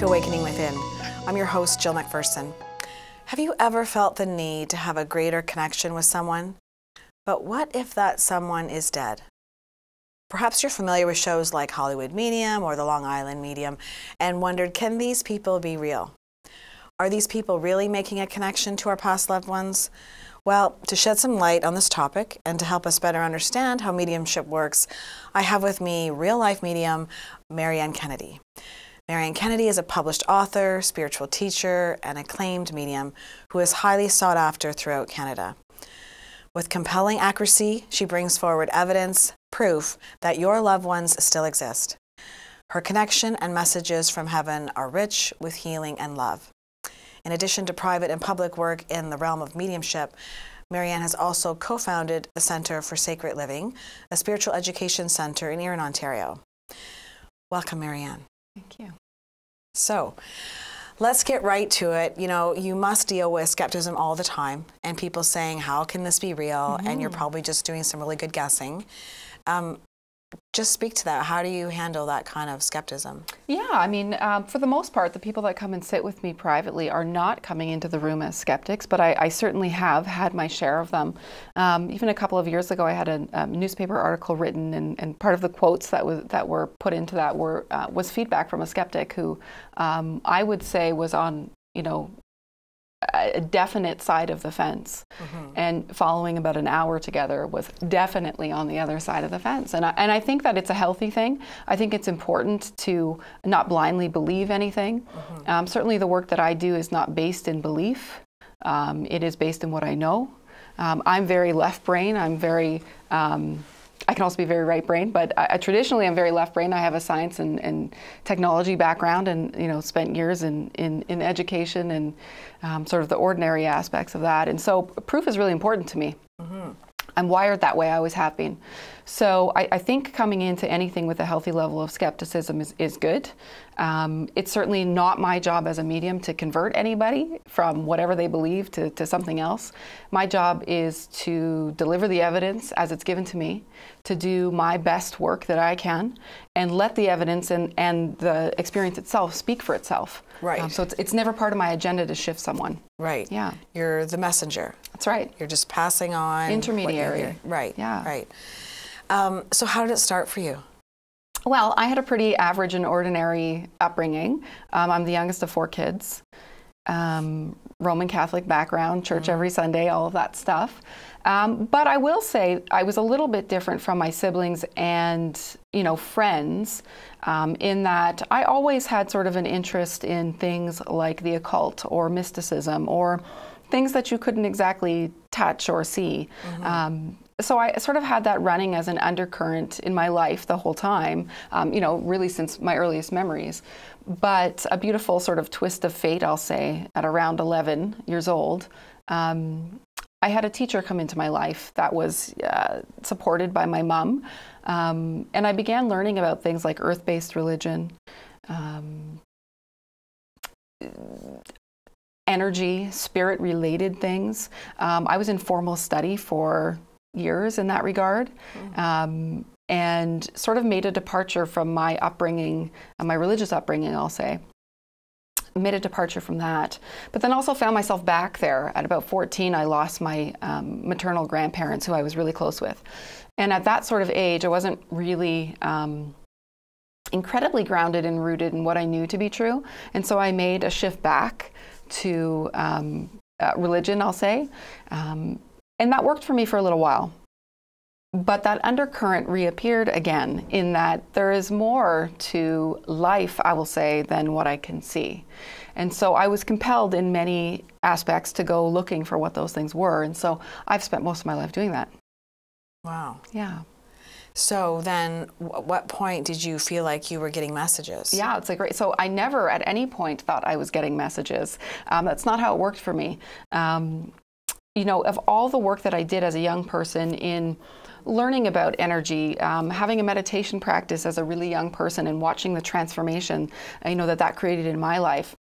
To Awakening Within. I'm your host, Jill McPherson. Have you ever felt the need to have a greater connection with someone? But what if that someone is dead? Perhaps you're familiar with shows like Hollywood Medium or The Long Island Medium and wondered can these people be real? Are these people really making a connection to our past loved ones? Well, to shed some light on this topic and to help us better understand how mediumship works, I have with me real life medium Mary-Anne Kennedy. Mary-Anne Kennedy is a published author, spiritual teacher, and acclaimed medium who is highly sought after throughout Canada. With compelling accuracy, she brings forward evidence, proof that your loved ones still exist. Her connection and messages from heaven are rich with healing and love. In addition to private and public work in the realm of mediumship, Mary-Anne has also co founded the Center for Sacred Living, a spiritual education center in Erin, Ontario. Welcome, Mary-Anne. Thank you. So, let's get right to it. You know, you must deal with skepticism all the time and people saying, How can this be real? Mm -hmm. And you're mm-hmm. probably just doing some really good guessing. Um, just speak to that. How do you handle that kind of skepticism? Yeah, I mean, um, for the most part, the people that come and sit with me privately are not coming into the room as skeptics, but I, I certainly have had my share of them. Um, even a couple of years ago, I had a, a newspaper article written, and, and, part of the quotes that was that were put into that were uh, was feedback from a skeptic who um, I would say was on you know a definite side of the fence. Mm-hmm. and following about an hour together was definitely on the other side of the fence. And I, and I think that it's a healthy thing. I think it's important to not blindly believe anything. Mm-hmm. um, certainly the work that i do is not based in belief. Um, it is based in what i know. Um, i'm very left brain. I'm very um, I can also be very right brain, but I, I, traditionally I'm very left brain. I have a science and, and, technology background, and you know spent years in in, in education and um, sort of the ordinary aspects of that. And so proof is really important to me. Mm-hmm. I'm wired that way. I always have been. So I, I, think coming into anything with a healthy level of skepticism is, is good. Um, it's certainly not my job as a medium to convert anybody from whatever they believe to, to something else. My job is to deliver the evidence as it's given to me, to do my best work that I can, and let the evidence and, and the experience itself speak for itself. Right. Um, so it's, it's never part of my agenda to shift someone. Right. Yeah. You're the messenger. That's right. You're just passing on. Intermediary. Right. Yeah. Right. Um, so, how did it start for you? Well, I had a pretty average and ordinary upbringing. Um, I'm the youngest of four kids. Um, Roman Catholic background, church mm-hmm. every Sunday, all of that stuff. Um, but I will say I was a little bit different from my siblings and you know friends um, in that I always had sort of an interest in things like the occult or mysticism or things that you couldn't exactly touch or see. Mm-hmm. Um, so I sort of had that running as an undercurrent in my life the whole time, um, you know, really since my earliest memories. But a beautiful sort of twist of fate, I'll say, at around 11 years old, um, I had a teacher come into my life that was uh, supported by my mom. Um, and I began learning about things like earth based religion, um, energy, spirit related things. Um, I was in formal study for years in that regard. Mm-hmm. and sort of made a departure from my upbringing, uh, my religious upbringing, I'll say. Made a departure from that, but then also found myself back there. At about 14, I lost my um, maternal grandparents, who I was really close with. And at that sort of age, I wasn't really um, incredibly grounded and rooted in what I knew to be true. And so I made a shift back to um, uh, religion, I'll say. Um, and that worked for me for a little while. But that undercurrent reappeared again in that there is more to life, I will say, than what I can see. And so I was compelled in many aspects to go looking for what those things were. And so I've spent most of my life doing that. Wow. Yeah. So then, at what point did you feel like you were getting messages? Yeah, it's like great. So I never at any point thought I was getting messages. Um, that's not how it worked for me. Um, you know, of all the work that I did as a young person in learning about energy, um, having a meditation practice as a really young person, and watching the transformation, you know, that that created in my life,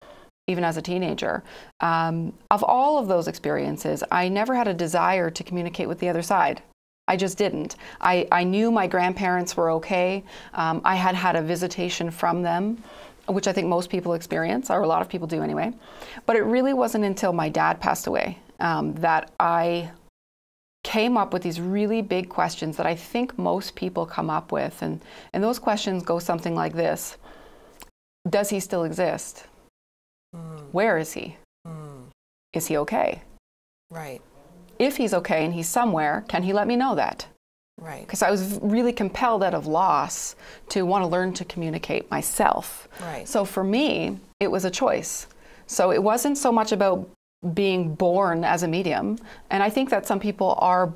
even as a teenager. Um, of all of those experiences, I never had a desire to communicate with the other side. I just didn't. I, I knew my grandparents were okay. Um, I had had a visitation from them. which I think most people experience, or a lot of people do anyway. But it really wasn't until my dad passed away um, that I came up with these really big questions that I think most people come up with. And, and those questions go something like this Does he still exist? Mm. Where is he? Mm. Is he okay? Right. If he's okay and he's somewhere, can he let me know that? Right. Because I was really compelled out of loss to want to learn to communicate myself. Right. So for me, it was a choice. So it wasn't so much about being born as a medium. And I think that some people are,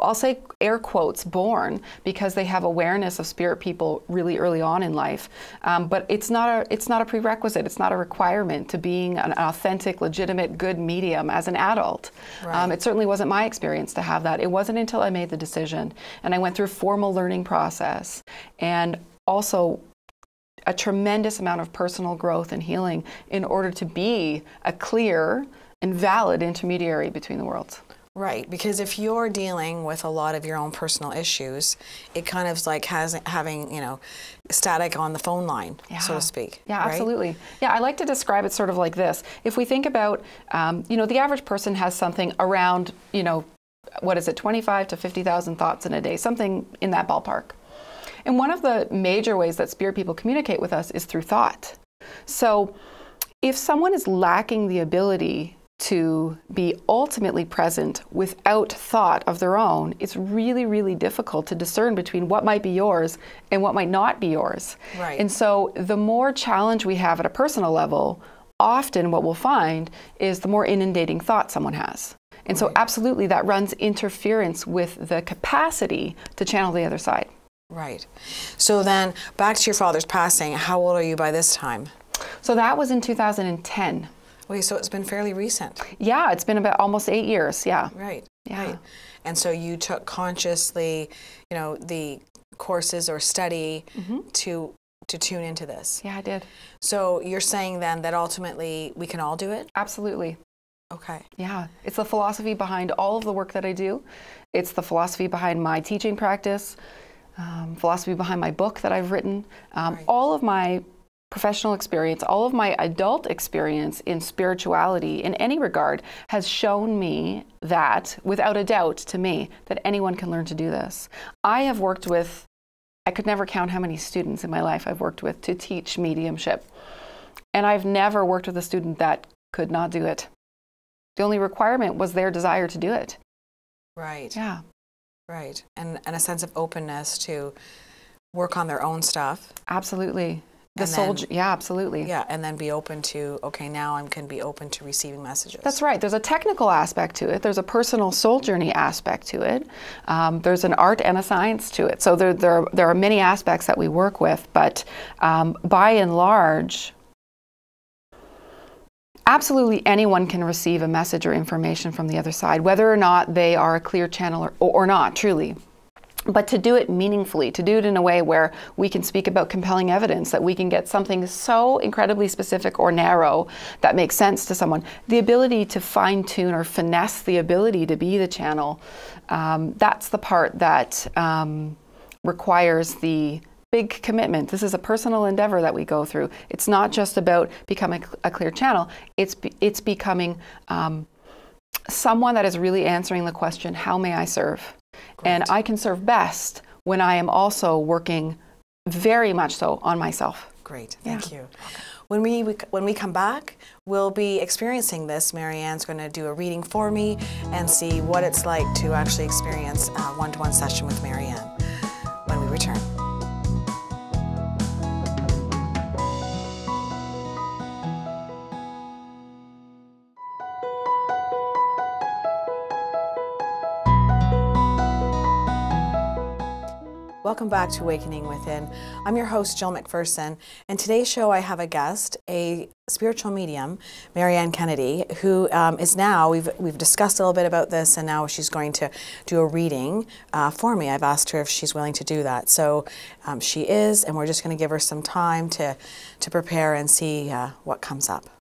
I'll say air quotes, born because they have awareness of spirit people really early on in life. Um, but it's not a it's not a prerequisite. It's not a requirement to being an authentic, legitimate, good medium as an adult. Um, it certainly wasn't my experience to have that. It wasn't until I made the decision and I went through a formal learning process and also a tremendous amount of personal growth and healing in order to be a clear and valid intermediary between the worlds. Right, because if you're dealing with a lot of your own personal issues, it kind of like has having you know static on the phone line, so to speak. Yeah, right? absolutely. Yeah, I like to describe it sort of like this. If we think about, um, you know, the average person has something around, you know, what is it, 25 to 50,000 thoughts in a day, something in that ballpark. And one of the major ways that spirit people communicate with us is through thought. So if someone is lacking the ability to be ultimately present without thought of their own, it's really, really difficult to discern between what might be yours and what might not be yours. Right. And so the more challenge we have at a personal level, often what we'll find is the more inundating thought someone has. And so, absolutely, that runs interference with the capacity to channel the other side. Right. So then, back to your father's passing. How old are you by this time? So, that was in 2010. Okay, so it's been fairly recent. Yeah, it's been about almost eight years. Yeah. Right. Yeah. Right. And so you took consciously, you know, the courses or study mm-hmm. to to tune into this. Yeah, I did. So you're saying then that ultimately we can all do it? Absolutely. Okay. Yeah, it's the philosophy behind all of the work that I do. It's the philosophy behind my teaching practice, um, philosophy behind my book that I've written. Um, Right. All of my professional experience, all of my adult experience in spirituality in any regard has shown me that, without a doubt to me, that anyone can learn to do this. I have worked with, I could never count how many students in my life I've worked with to teach mediumship. And I've never worked with a student that could not do it. The only requirement was their desire to do it. Right. Yeah. Right. And and a sense of openness to work on their own stuff. Absolutely. The And soul, then- yeah, absolutely. Yeah, and then be open to okay, now I can be open to receiving messages. That's right. There's a technical aspect to it. There's a personal soul journey aspect to it. Um, there's an art and a science to it. So there, there, there are many aspects that we work with, but um, by and large, absolutely anyone can receive a message or information from the other side, whether or not they are a clear channel or, or not, truly. But to do it meaningfully, to do it in a way where we can speak about compelling evidence, that we can get something so incredibly specific or narrow that makes sense to someone, the ability to fine tune or finesse the ability to be the channel, um, that's the part that um, requires the big commitment. This is a personal endeavor that we go through. It's not just about becoming a clear channel, it's, it's becoming um, someone that is really answering the question, How may I serve? And I can serve best when I am also working very much so on myself. Great, thank you. When we, we when we come back, we'll be experiencing this. Mary-Anne's going to do a reading for me and see what it's like to actually experience a one-to-one session with Mary-Anne when we return. Welcome back to Awakening Within. I'm your host, Jill McPherson, and today's show I have a guest, a spiritual medium, Mary-Anne Kennedy, who um, is now, we've, we've discussed a little bit about this, and now she's going to do a reading uh, for me. I've asked her if she's willing to do that. So um, she is, and we're just going to give her some time to, to prepare and see uh, what comes up.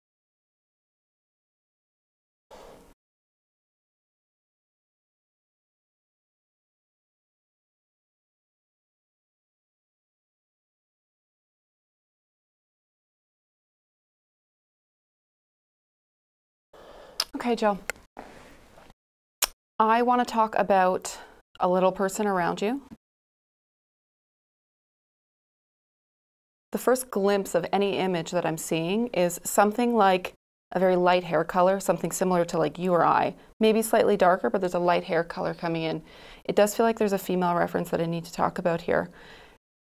Okay, Jill. I want to talk about a little person around you. The first glimpse of any image that I'm seeing is something like a very light hair color, something similar to like you or I. Maybe slightly darker, but there's a light hair color coming in. It does feel like there's a female reference that I need to talk about here.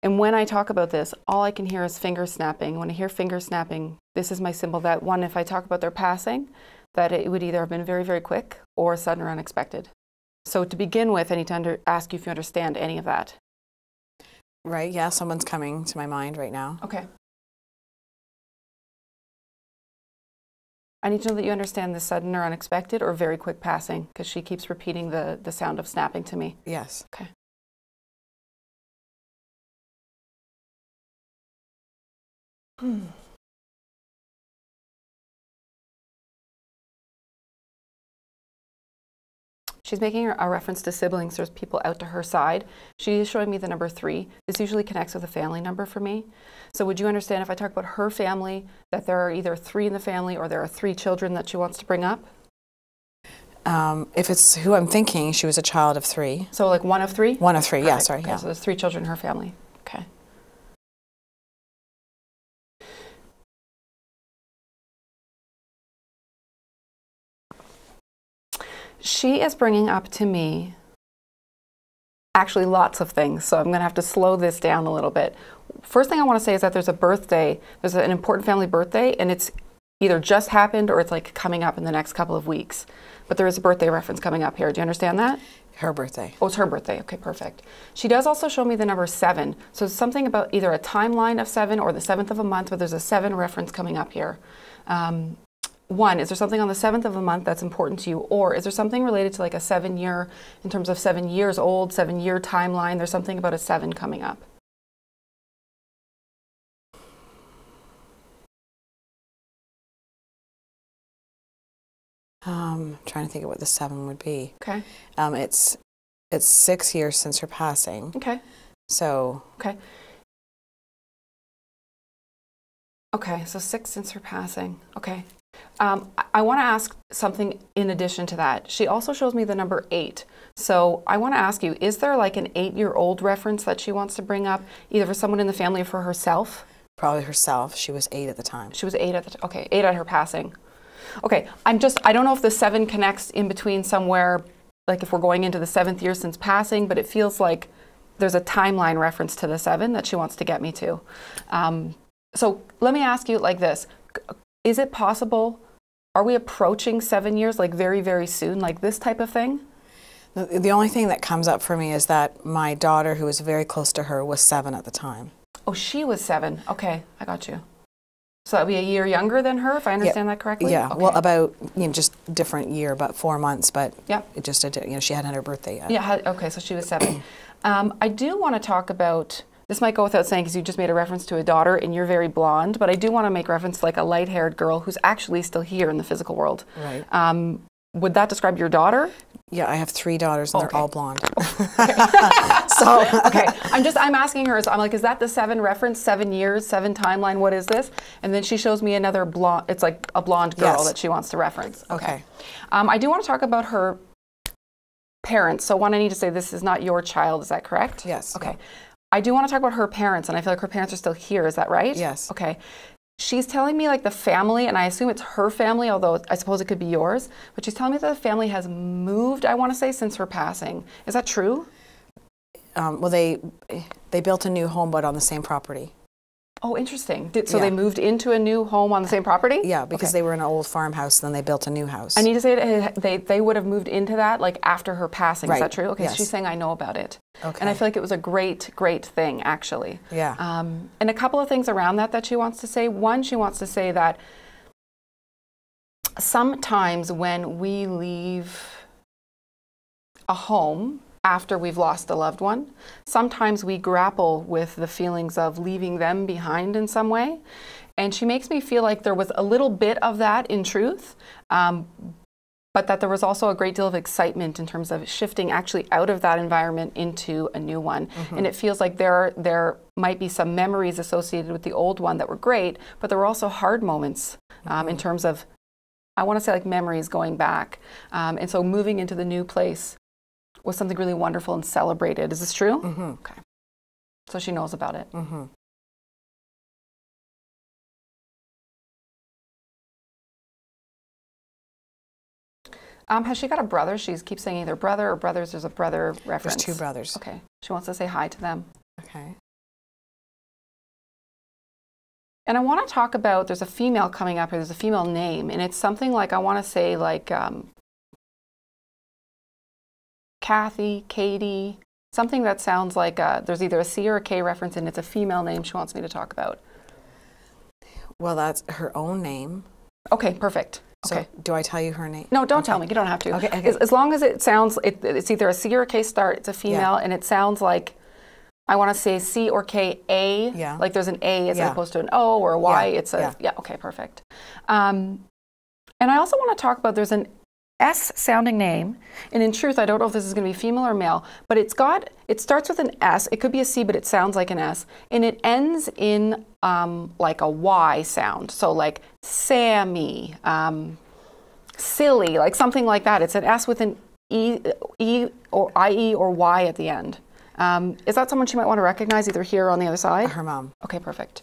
And when I talk about this, all I can hear is finger snapping. When I hear finger snapping, this is my symbol that one, if I talk about their passing, that it would either have been very, very quick or sudden or unexpected. So to begin with, I need to under, ask you if you understand any of that. Right, yeah, someone's coming to my mind right now. Okay. I need to know that you understand the sudden or unexpected or very quick passing because she keeps repeating the, the sound of snapping to me. Yes. Okay. Hmm. She's making a reference to siblings. There's people out to her side. She is showing me the number three. This usually connects with a family number for me. So, would you understand if I talk about her family that there are either three in the family or there are three children that she wants to bring up? Um, if it's who I'm thinking, she was a child of three. So, like one of three? One of three, yeah, sorry, Okay, yeah. So, there's three children in her family. She is bringing up to me actually lots of things, so I'm going to have to slow this down a little bit. First thing I want to say is that there's a birthday, there's an important family birthday, and it's either just happened or it's like coming up in the next couple of weeks. But there is a birthday reference coming up here. Do you understand that? Her birthday. Oh, it's her birthday. Okay, perfect. She does also show me the number seven. So it's something about either a timeline of seven or the seventh of a month, but there's a seven reference coming up here. Um, one, is there something on the seventh of a month that's important to you? Or is there something related to like a seven year, in terms of seven years old, seven year timeline? There's something about a seven coming up. Um, trying to think of what the seven would be. Okay. Um, it's it's six years since her passing. Okay. So Okay. Okay, so six since her passing. Okay. Um, I, want to ask something in addition to that. She also shows me the number eight. So I want to ask you is there like an eight year old reference that she wants to bring up, either for someone in the family or for herself? probably herself. She was eight at the time. She was eight at the okay, eight at her passing. Okay, I'm just I don't know if the seven connects in between somewhere, like if we're going into the seventh year since passing, but it feels like there's a timeline reference to the seven that she wants to get me to. Um, so let me ask you like this: Is it possible? Are we approaching seven years, like very very soon, like this type of thing? The, only thing that comes up for me is that my daughter, who was very close to her, was seven at the time. Oh, she was seven. Okay, I got you. So that'd be a year younger than her, if I understand that correctly. Yeah, Okay. well, about you know, just different year, about four months, but Yep. it just you know she hadn't had her birthday yet. Yeah, okay, so she was seven. um, I do want to talk about this, might go without saying because you just made a reference to a daughter and you're very blonde, but I do want to make reference to like a light haired girl who's actually still here in the physical world. Right. Um, would that describe your daughter? Yeah, I have three daughters and Okay. they're all blonde. so Okay, I'm just I'm asking her. So I'm like, is that the seven reference? Seven years, seven timeline. What is this? And then she shows me another blonde. It's like a blonde girl Yes. that she wants to reference. Okay. Um, I do want to talk about her parents. So one, I need to say this is not your child. Is that correct? Yes. Okay. I do want to talk about her parents, and I feel like her parents are still here. Is that right? Yes. Okay. She's telling me like the family, and I assume it's her family, although I suppose it could be yours. But she's telling me that the family has moved. I want to say since her passing. Is that true? um, well, they they built a new home, but on the same property. Oh, interesting. Did, so Yeah. they moved into a new home on the same property? Yeah, because Okay. they were in an old farmhouse, then they built a new house. I need to say that they, they would have moved into that like after her passing. Is that true? Okay, so she's saying I know about it. Okay. And I feel like it was a great, great thing, actually. Yeah. Um, and a couple of things around that that she wants to say. One, she wants to say that sometimes when we leave a home after we've lost a loved one, sometimes we grapple with the feelings of leaving them behind in some way. And she makes me feel like there was a little bit of that in truth, um, but that there was also a great deal of excitement in terms of shifting actually out of that environment into a new one. And it feels like there there might be some memories associated with the old one that were great, but there were also hard moments um, in terms of I want to say like memories going back. Um, and so moving into the new place was something really wonderful and celebrated. Is this true? Mm-hmm. Okay. So she knows about it. Mm-hmm. Um, has she got a brother? She keeps saying either brother or brothers. There's a brother reference. There's two brothers. Okay. She wants to say hi to them. Okay. And I want to talk about there's a female coming up here, there's a female name, and it's something like I want to say like um, Kathy, Katie, something that sounds like uh there's either a C or a K reference, and it's a female name she wants me to talk about. Well, that's her own name. Okay, perfect. So Okay. do I tell you her name? No, don't Okay. tell me. You don't have to. Okay, okay. As, as long as it sounds, it, it's either a C or a K start. It's a female, and it sounds like I want to say C or K A. Yeah. Like there's an A as Yeah. opposed to an O or a Y. Yeah, It's a yeah. yeah. Okay, perfect. Um, and I also want to talk about there's an S sounding name, and in truth, I don't know if this is going to be female or male, but it's got it starts with an S. It could be a C, but it sounds like an S, and it ends in um, like a Y sound. So like Sammy. Um, silly, like something like that. It's an S with an E, E or IE or Y at the end. Um, is that someone she might want to recognize either here or on the other side? Her mom. Okay, perfect.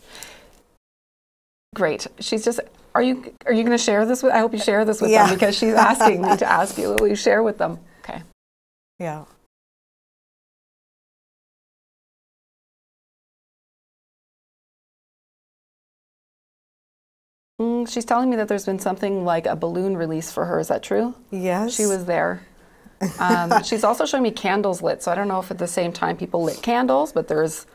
Great. She's just. Are you are you going to share this with? I hope you share this with Yeah. them because she's asking me to ask you. Will you share with them? Okay. Yeah. Mm, she's telling me that there's been something like a balloon release for her. Is that true? Yes. She was there. Um, she's also showing me candles lit. So I don't know if at the same time people lit candles, but there's.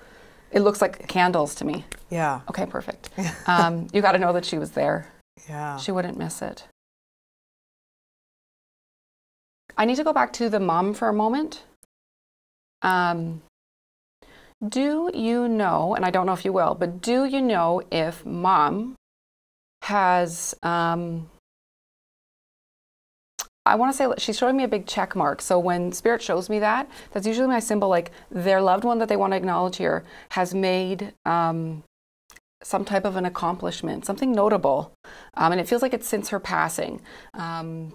It looks like candles to me. Yeah. Okay, perfect. Um, you got to know that she was there. Yeah. She wouldn't miss it. I need to go back to the mom for a moment. Um, do you know, and I don't know if you will, but do you know if mom has, um, I want to say she's showing me a big check mark. So when spirit shows me that, that's usually my symbol, like their loved one that they want to acknowledge here has made um, some type of an accomplishment, something notable. Um, and it feels like it's since her passing. Um,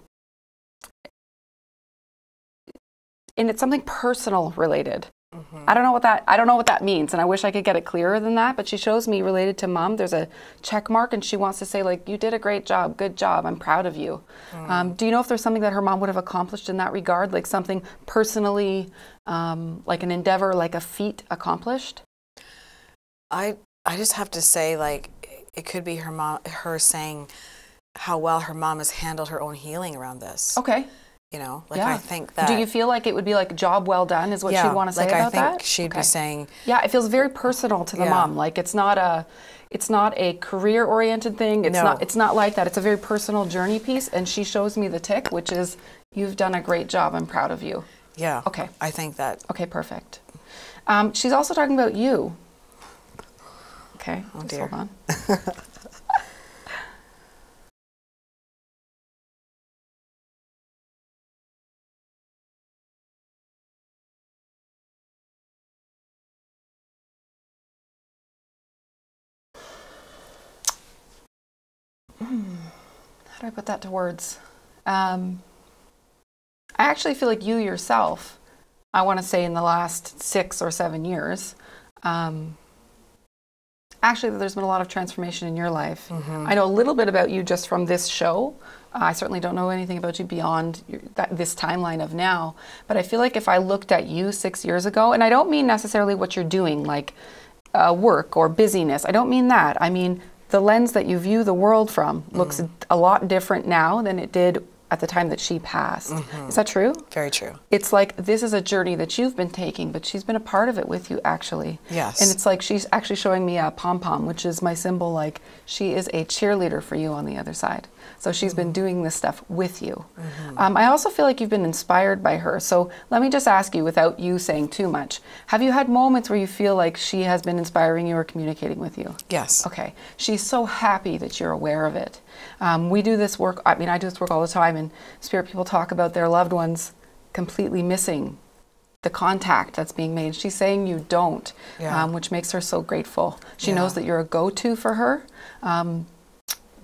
and it's something personal related. I don't know what that I don't know what that means, and I wish I could get it clearer than that. But she shows me related to mom. There's a check mark, and she wants to say like, "You did a great job, good job. I'm proud of you." Um, do you know if there's something that her mom would have accomplished in that regard, like something personally, um, like an endeavor, like a feat accomplished? I I just have to say like it could be her mom her saying how well her mom has handled her own healing around this. Okay. You know, like yeah. I think that Do you feel like it would be like job well done? Is what yeah, she'd want to say like about I think that? she'd Okay. be saying Yeah, it feels very personal to the Yeah. mom. Like it's not a it's not a career oriented thing. It's No. not it's not like that. It's a very personal journey piece and she shows me the tick, which is you've done a great job. I'm proud of you. yeah. Okay. I think that Okay, perfect. Um, she's also talking about you. Okay, just dear. hold on. do I put that to words? Um, I actually feel like you yourself, I want to say in the last six or seven years, um, actually, there's been a lot of transformation in your life. I know a little bit about you just from this show. Uh, I certainly don't know anything about you beyond your, that, this timeline of now. But I feel like if I looked at you six years ago, and I don't mean necessarily what you're doing, like uh, work or busyness, I don't mean that. I mean the lens that you view the world from looks mm. a lot different now than it did at the time that she passed. Mm-hmm. Is that true? very true. it's like this is a journey that you've been taking, but she's been a part of it with you actually. Yes. And it's like she's actually showing me a pom pom, which is my symbol. Like she is a cheerleader for you on the other side. So she's been mm-hmm. doing this stuff with you. Mm-hmm. Um, I also feel like you've been inspired by her. So let me just ask you, without you saying too much, have you had moments where you feel like she has been inspiring you or communicating with you? Yes. Okay. She's so happy that you're aware of it. Um, we do this work, I mean, I do this work all the time, and spirit people talk about their loved ones completely missing the contact that's being made. She's saying you don't, Yeah. um, which makes her so grateful. She Yeah. knows that you're a go to for her. Um,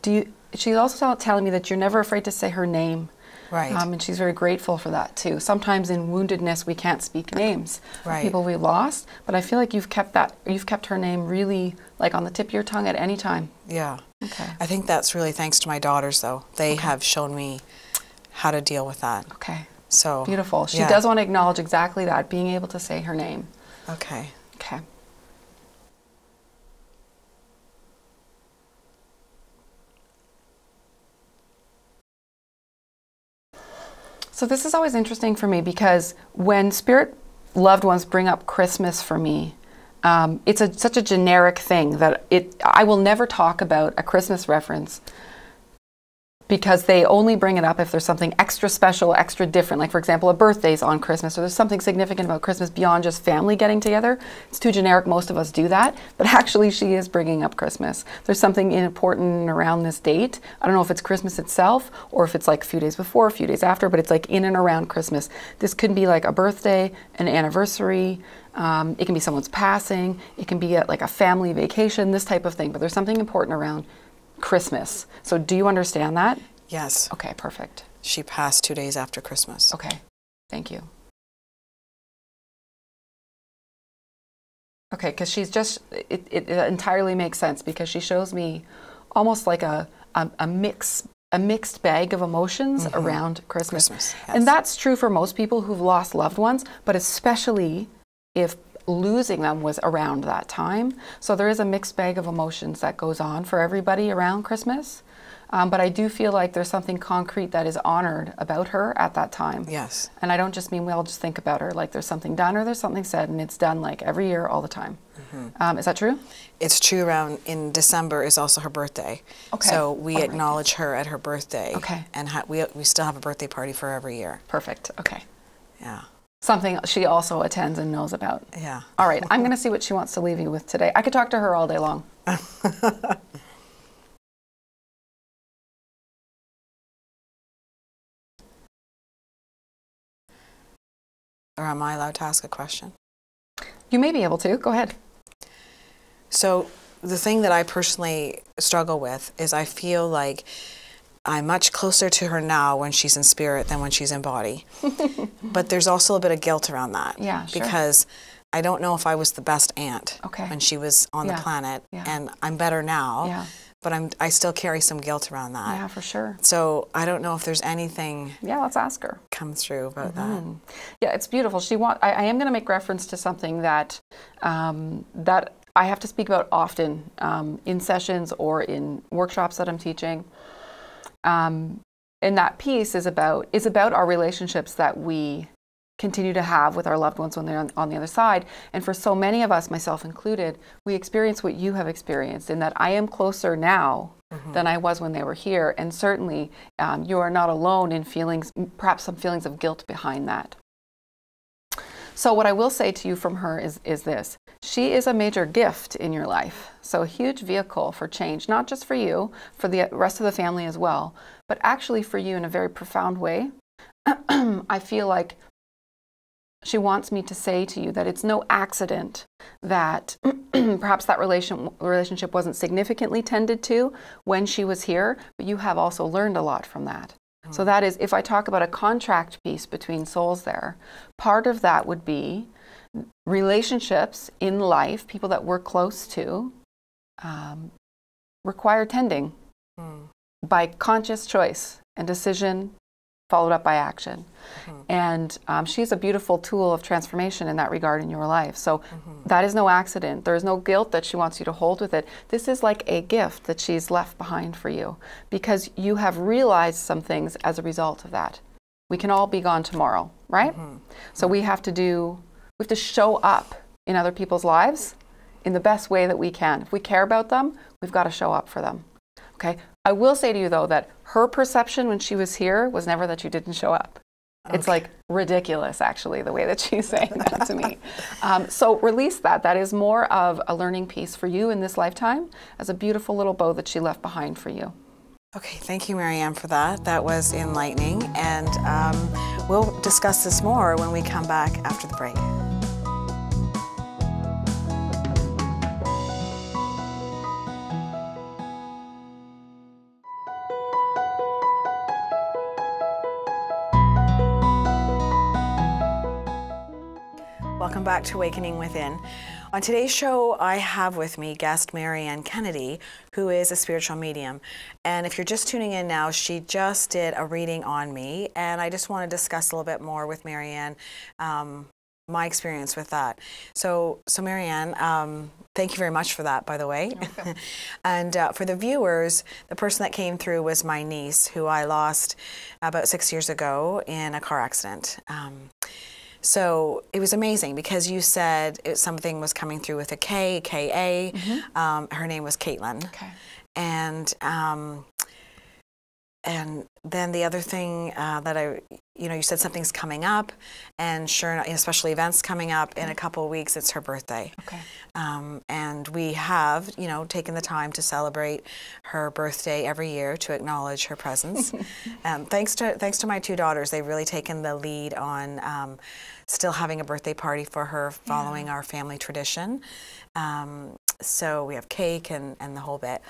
do you? she's also telling me that you're never afraid to say her name. Right. Um, and she's very grateful for that too. Sometimes in woundedness we can't speak names Right. of people we lost, but I feel like you've kept that you've kept her name really like on the tip of your tongue at any time. Yeah. Okay. I think that's really thanks to my daughters, though. They have shown me how to deal with that. Okay. So Beautiful. She yeah. does want to acknowledge exactly that, being able to say her name. Okay. Okay. So this is always interesting for me because when spirit loved ones bring up Christmas for me, um, it's a, such a generic thing that it I will never talk about a Christmas reference because they only bring it up if there's something extra special, extra different. Like, for example, a birthday's on Christmas, or there's something significant about Christmas beyond just family getting together. It's too generic, most of us do that. But actually, she is bringing up Christmas. There's something important around this date. I don't know if it's Christmas itself or if it's like a few days before, a few days after, but it's like in and around Christmas. This could be like a birthday, an anniversary. Um, it can be someone's passing. It can be at like a family vacation, this type of thing. But there's something important around Christmas. So do you understand that? Yes. Okay, perfect. She passed two days after Christmas. Okay, thank you. Okay, because she's just, it, it, entirely makes sense because she shows me almost like a, a, a mix. A mixed bag of emotions around Christmas. Christmas, yes. And that's true for most people who've lost loved ones, but especially if losing them was around that time. So there is a mixed bag of emotions that goes on for everybody around Christmas. Um, but I do feel like there's something concrete that is honored about her at that time. Yes. And I don't just mean we all just think about her like there's something done or there's something said, and it's done like every year, all the time. Mm-hmm. Um, is that true? It's true around in December is also her birthday. Okay. So we All right. acknowledge her at her birthday. Okay. And ha- we, we still have a birthday party for every year. Perfect. Okay. Yeah. Something she also attends and knows about. Yeah. All right, I'm going to see what she wants to leave you with today. I could talk to her all day long. Or am I allowed to ask a question? You may be able to. Go ahead. So the thing that I personally struggle with is I feel like I'm much closer to her now when she's in spirit than when she's in body. but there's also a bit of guilt around that. Yeah, sure. Because I don't know if I was the best aunt Okay. when she was on Yeah, the planet, yeah. and I'm better now. Yeah. But I'm I still carry some guilt around that. Yeah, for sure. So I don't know if there's anything Yeah, let's ask her. come through about Mm-hmm. Yeah, it's beautiful. She want. I, I am going to make reference to something that um, that I have to speak about often um, in sessions or in workshops that I'm teaching. Um, and that piece is about is about our relationships that we continue to have with our loved ones when they're on, on the other side. And for so many of us, myself included, we experience what you have experienced in that I am closer now than I was when they were here. And certainly, um, you are not alone in feelings, perhaps some feelings of guilt behind that. So, what I will say to you from her is, is this she is a major gift in your life. So, a huge vehicle for change, not just for you, for the rest of the family as well, but actually for you in a very profound way. I feel like she wants me to say to you that it's no accident that perhaps that relation, relationship wasn't significantly tended to when she was here, but you have also learned a lot from that. So, that is, if I talk about a contract piece between souls there, part of that would be relationships in life, people that we're close to, um, require tending Mm. by conscious choice and decision followed up by action. Mm-hmm. And um, she's a beautiful tool of transformation in that regard in your life. So mm-hmm. that is no accident. There is no guilt that she wants you to hold with it. This is like a gift that she's left behind for you because you have realized some things as a result of that. We can all be gone tomorrow, right? Mm-hmm. So we have to do, we have to show up in other people's lives in the best way that we can. If we care about them, we've got to show up for them. Okay. I will say to you though that her perception when she was here was never that you didn't show up. It's like ridiculous, actually, the way that she's saying that to me. Um, so release that. That is more of a learning piece for you in this lifetime as a beautiful little bow that she left behind for you. Okay, thank you, Mary-Anne, for that. That was enlightening, and um, we'll discuss this more when we come back after the break. Back to Awakening Within. On today's show, I have with me guest Mary-Anne Kennedy, who is a spiritual medium. And if you're just tuning in now, she just did a reading on me, and I just want to discuss a little bit more with Mary-Anne um, my experience with that. So, so Mary-Anne, um, thank you very much for that, by the way. and uh, for the viewers, the person that came through was my niece, who I lost about six years ago in a car accident. Um, so it was amazing because you said it, something was coming through with a K, K A. Mm-hmm. Um, her name was Kaitlyn. Okay. And um, and then the other thing uh, that I, you know, you said something's coming up, and sure, enough, especially events coming up in a couple of weeks. It's her birthday, okay. um, and we have, you know, taken the time to celebrate her birthday every year to acknowledge her presence. um, thanks to thanks to my two daughters, they've really taken the lead on um, still having a birthday party for her, following yeah. our family tradition. Um, so we have cake and and the whole bit.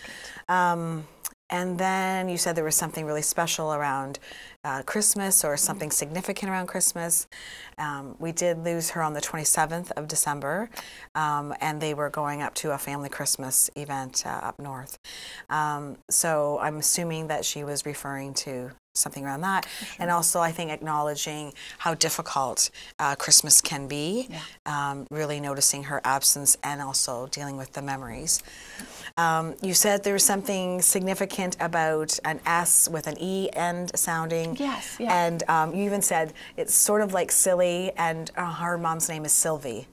And then you said there was something really special around uh, Christmas or something significant around Christmas. Um, we did lose her on the 27th of December, um, and they were going up to a family Christmas event uh, up north. Um, so I'm assuming that she was referring to something around that. Sure. And also, I think acknowledging how difficult uh, Christmas can be, yeah. um, really noticing her absence and also dealing with the memories. Um, you said there was something significant about an S with an E end sounding. Yes, yeah. And um, you even said it's sort of like silly, and uh, her mom's name is Sylvie.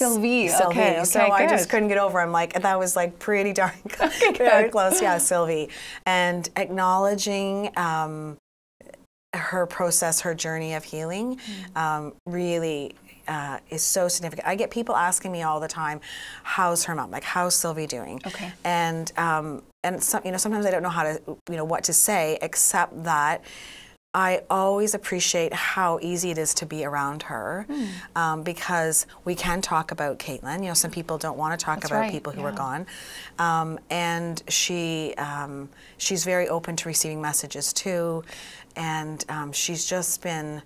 Sylvie. Sylvie. Okay, okay, so good. I just couldn't get over. I'm like that was like pretty darn okay, very close. Yeah, Sylvie, and acknowledging. Um, her process, her journey of healing, mm. um, really uh, is so significant. I get people asking me all the time, "How's her mom? Like, how's Sylvie doing?" Okay. And um, and some, you know, sometimes I don't know how to, you know, what to say, except that I always appreciate how easy it is to be around her mm. um, because we can talk about Kaitlyn. You know, some people don't want to talk That's about right. people who yeah. are gone, um, and she um, she's very open to receiving messages too, and um, she's just been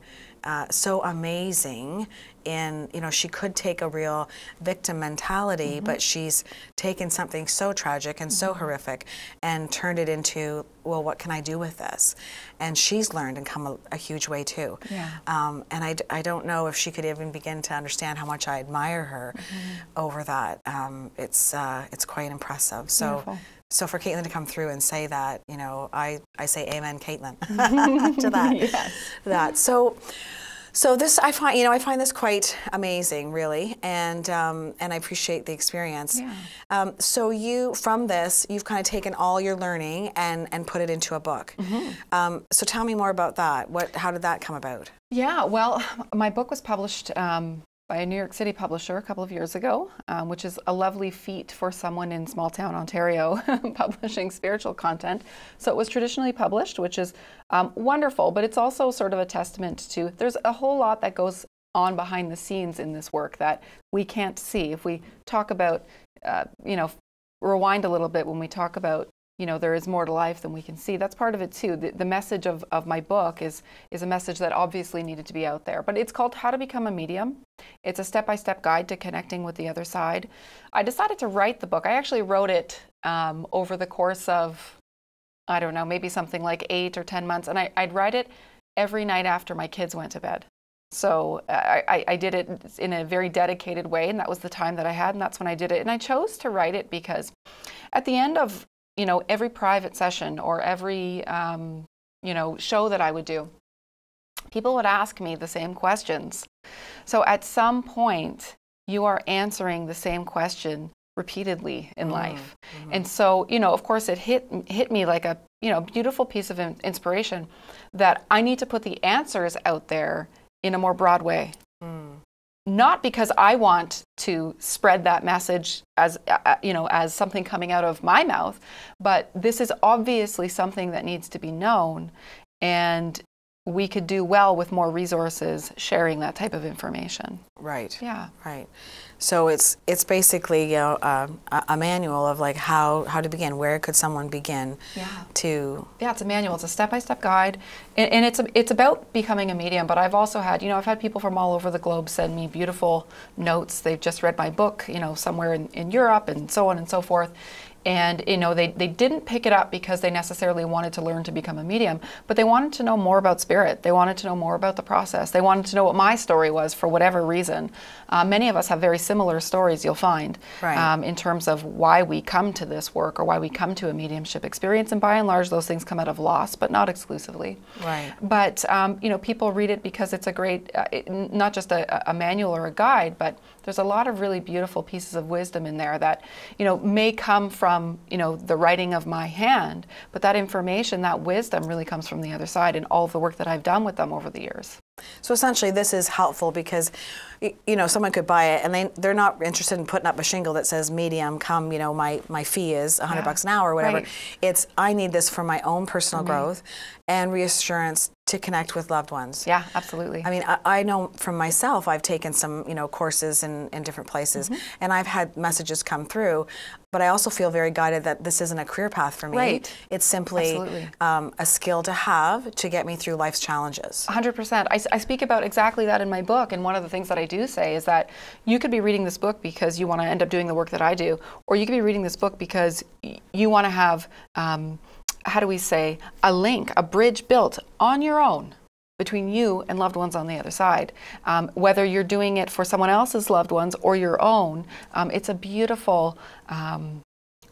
uh, so amazing in you know she could take a real victim mentality mm-hmm. but she's taken something so tragic and mm-hmm. so horrific and turned it into well what can i do with this and she's learned and come a, a huge way too yeah. Um, and I, I don't know if she could even begin to understand how much i admire her mm-hmm. over that um, it's uh, it's quite impressive so Beautiful. So for Kaitlyn to come through and say that, you know, I, I say amen, Kaitlyn, to that. yes. That. So so this, I find, you know, I find this quite amazing, really, and um, and I appreciate the experience. Yeah. Um, so you, from this, you've kind of taken all your learning and and put it into a book. Mm-hmm. Um, so tell me more about that. What, how did that come about? Yeah, well, my book was published um, by a New York City publisher a couple of years ago, um, which is a lovely feat for someone in small town Ontario publishing spiritual content. So it was traditionally published, which is um, wonderful, but it's also sort of a testament to there's a whole lot that goes on behind the scenes in this work that we can't see. If we talk about, uh, you know, rewind a little bit when we talk about you know there is more to life than we can see. That's part of it too. The, the message of, of my book is is a message that obviously needed to be out there. But it's called how to become a medium. It's a step-by-step guide to connecting with the other side. I decided to write the book. I actually wrote it um, over the course of i don't know maybe something like eight or ten months. And I, i'd write it every night after my kids went to bed. So I, I, did it in a very dedicated way, and that was the time that I had, and that's when I did it. And I chose to write it because at the end of you know, every private session or every, um, you know, show that I would do, people would ask me the same questions. So at some point, you are answering the same question repeatedly in mm-hmm. life. Mm-hmm. And so, you know, of course it hit hit me like a, you know, beautiful piece of inspiration that I need to put the answers out there in a more broad way. Mm not because I want to spread that message as uh, uh, you know as something coming out of my mouth, but this is obviously something that needs to be known. And we could do well with more resources sharing that type of information. Right. Yeah. Right. So it's it's basically you know uh, a manual of like how how to begin. Where could someone begin? Yeah. To yeah, it's a manual. It's a step by step guide, and, and, it's a, it's about becoming a medium. But I've also had you know I've had people from all over the globe send me beautiful notes. They've just read my book, you know, somewhere in, in Europe and so on and so forth and you know they, they didn't pick it up because they necessarily wanted to learn to become a medium but they wanted to know more about spirit. They wanted to know more about the process. They wanted to know what my story was for whatever reason. Uh, many of us have very similar stories you'll find right. um, in terms of why we come to this work or why we come to a mediumship experience. And by and large those things come out of loss but not exclusively. Right. But um, you know people read it because it's a great uh, it, not just a, a manual or a guide but there's a lot of really beautiful pieces of wisdom in there that you know may come from you know the writing of my hand, but that information, that wisdom, really comes from the other side and all the work that I've done with them over the years. So essentially, this is helpful because, you know, someone could buy it and they they're not interested in putting up a shingle that says medium. Come, you know, my my fee is 100 yeah. bucks an hour or whatever. Right. It's I need this for my own personal growth and reassurance to connect with loved ones. Yeah, absolutely. I mean, I, I, know from myself, I've taken some, you know, courses in, in different places, mm-hmm. and I've had messages come through, but I also feel very guided that this isn't a career path for me. Right. It's simply um, a skill to have to get me through life's challenges. 100%. I, I speak about exactly that in my book, and one of the things that I do say is that you could be reading this book because you want to end up doing the work that I do, or you could be reading this book because you want to have. Um, how do we say, a link, a bridge built on your own between you and loved ones on the other side. Um, whether you're doing it for someone else's loved ones or your own, um, it's a beautiful, um,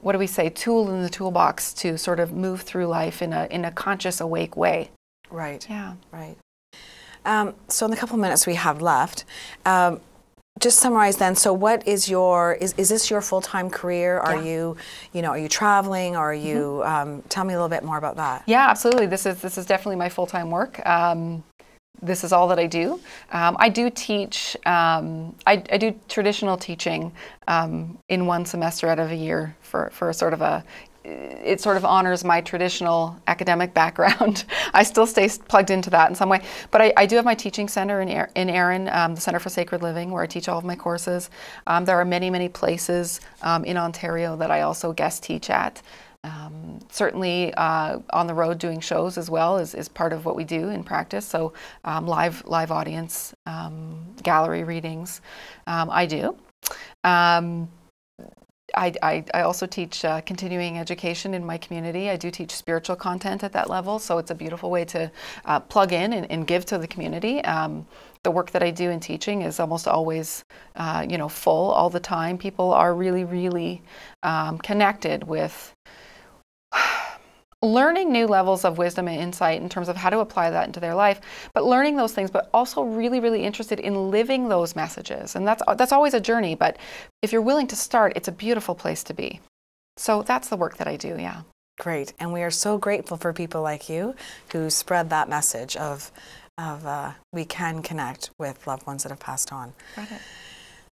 what do we say, tool in the toolbox to sort of move through life in a, in a conscious, awake way. Right. Yeah. Right. Um, so in the couple of minutes we have left, um, just summarize then so what is your is, is this your full-time career are yeah. you you know are you traveling are you mm-hmm. um, tell me a little bit more about that yeah absolutely this is this is definitely my full-time work um, this is all that I do. Um, I do teach, um, I, I, do traditional teaching um, in one semester out of a year for, for sort of a it sort of honors my traditional academic background. I still stay plugged into that in some way. But I, I do have my teaching center in, in Erin, um, the Center for Sacred Living, where I teach all of my courses. Um, there are many, many places um, in Ontario that I also guest teach at. Um, certainly uh, on the road doing shows as well is, is part of what we do in practice. So um, live live audience, um, gallery readings, I do. I, I, I, also teach uh, continuing education in my community. I do teach spiritual content at that level, so it's a beautiful way to uh, plug in and, and, give to the community. Um, the work that I do in teaching is almost always, uh, you know, full all the time. People are really, really um, connected with learning new levels of wisdom and insight in terms of how to apply that into their life but learning those things but also really really interested in living those messages. And that's that's always a journey but if you're willing to start it's a beautiful place to be. So that's the work that i do yeah. Great. And we are so grateful for people like you who spread that message of of uh, we can connect with loved ones that have passed on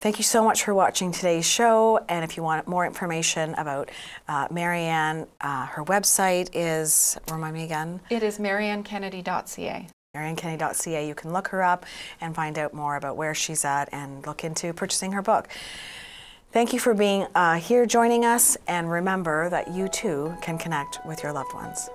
Thank you so much for watching today's show. And if you want more information about uh, Mary-Anne, uh, her website is, remind me again? It is mariannekennedy.ca. mariannekennedy.ca. You can look her up and find out more about where she's at and look into purchasing her book. Thank you for being uh, here joining us. And remember that you too can connect with your loved ones.